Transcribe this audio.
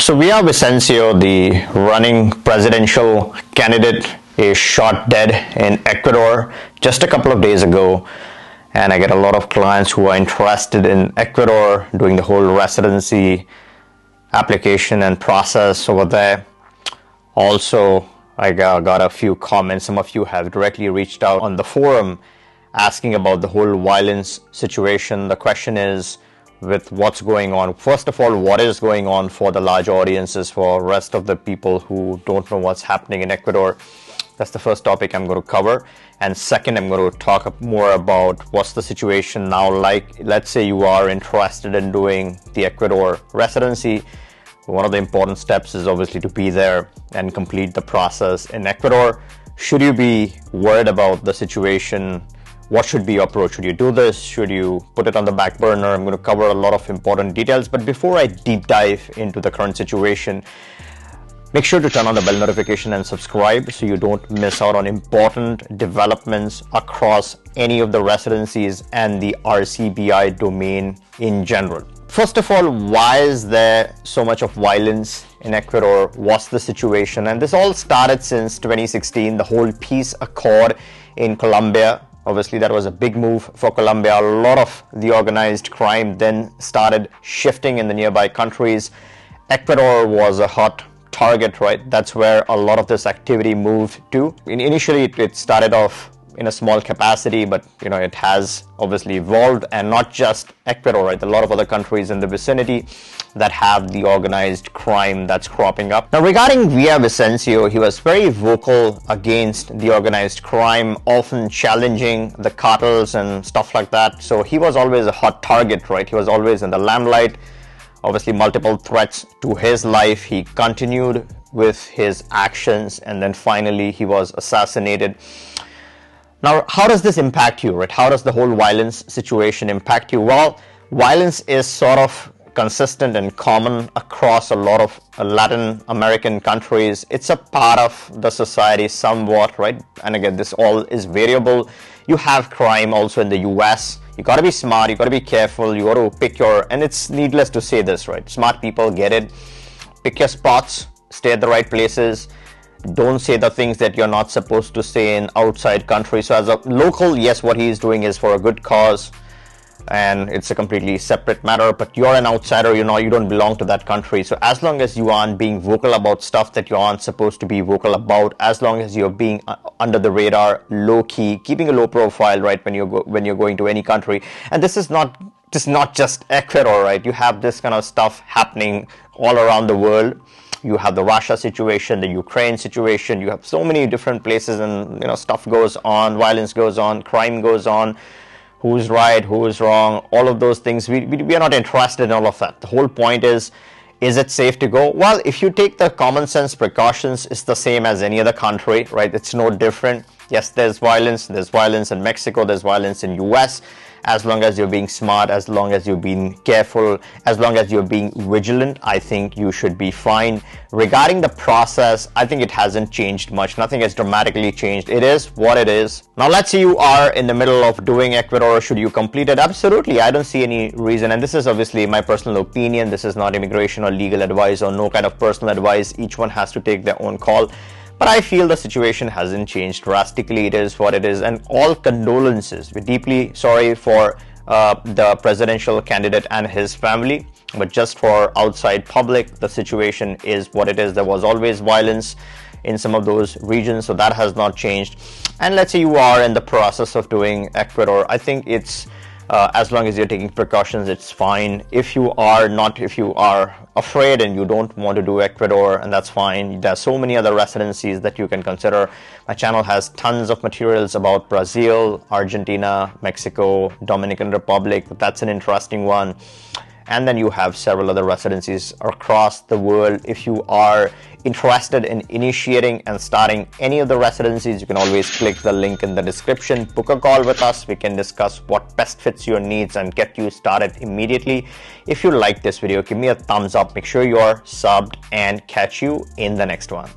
So Villavicencio, the running presidential candidate, is shot dead in Ecuador just a couple of days ago. And I get a lot of clients who are interested in Ecuador doing the whole residency application and process over there. Also, I got a few comments. Some of you have directly reached out on the forum asking about the whole violence situation. The question is, with what's going on. First of all, what is going on for the large audiences, for rest of the people who don't know what's happening in Ecuador. That's the first topic I'm going to cover. And second, I'm going to talk more about what's the situation now like. Let's say you are interested in doing the Ecuador residency. One of the important steps is obviously to be there and complete the process in Ecuador. Should you be worried about the situation what should be your approach? Should you do this? Should you put it on the back burner? I'm going to cover a lot of important details. But before I deep dive into the current situation, make sure to turn on the bell notification and subscribe so you don't miss out on important developments across any of the residencies and the RCBI domain in general. First of all, why is there so much of violence in Ecuador? What's the situation? And this all started since 2016, the whole peace accord in Colombia Obviously, that was a big move for Colombia. A lot of the organized crime then started shifting in the nearby countries. Ecuador was a hot target, right? That's where a lot of this activity moved to. Initially, it started off in a small capacity, but you know it has obviously evolved, and not just Ecuador, right? A lot of other countries in the vicinity that have the organized crime that's cropping up. Now, regarding Villavicencio, he was very vocal against the organized crime, often challenging the cartels and stuff like that. So he was always a hot target, right? He was always in the limelight. Obviously, multiple threats to his life. He continued with his actions, and then finally, he was assassinated. Now, how does this impact you, right? How does the whole violence situation impact you? Well, violence is sort of consistent and common across a lot of Latin American countries. It's a part of the society somewhat, right? And again, this all is variable. You have crime also in the US. You got to be smart, you got to be careful, you got to pick your, and it's needless to say this, right? Smart people get it. Pick your spots, stay at the right places don't say the things that you're not supposed to say in outside country. So as a local, yes, what he is doing is for a good cause and it's a completely separate matter but you're an outsider you know you don't belong to that country so as long as you aren't being vocal about stuff that you aren't supposed to be vocal about as long as you're being uh, under the radar low key keeping a low profile right when you're go- when you're going to any country and this is not just not just ecuador right you have this kind of stuff happening all around the world you have the Russia situation, the Ukraine situation. You have so many different places, and you know stuff goes on, violence goes on, crime goes on. Who's right? Who is wrong? All of those things. We, we, we are not interested in all of that. The whole point is is it safe to go? Well, if you take the common sense precautions, it's the same as any other country, right? It's no different. Yes, there's violence. There's violence in Mexico. There's violence in US as long as you're being smart, as long as you're being careful, as long as you're being vigilant, I think you should be fine. Regarding the process, I think it hasn't changed much. Nothing has dramatically changed. It is what it is. Now, let's say you are in the middle of doing Ecuador. Should you complete it? Absolutely. I don't see any reason. And this is obviously my personal opinion. This is not immigration or legal advice or no kind of personal advice. Each one has to take their own call. But I feel the situation hasn't changed drastically. It is what it is. And all condolences. We're deeply sorry for uh, the presidential candidate and his family. But just for outside public, the situation is what it is. There was always violence in some of those regions, so that has not changed. And let's say you are in the process of doing Ecuador, I think it's uh, as long as you're taking precautions, it's fine. If you are not, if you are afraid and you don't want to do Ecuador, and that's fine. There's so many other residencies that you can consider. My channel has tons of materials about Brazil, Argentina, Mexico, Dominican Republic. That's an interesting one and then you have several other residencies across the world. If you are interested in initiating and starting any of the residencies, you can always click the link in the description, book a call with us. We can discuss what best fits your needs and get you started immediately. If you like this video, give me a thumbs up, make sure you're subbed and catch you in the next one.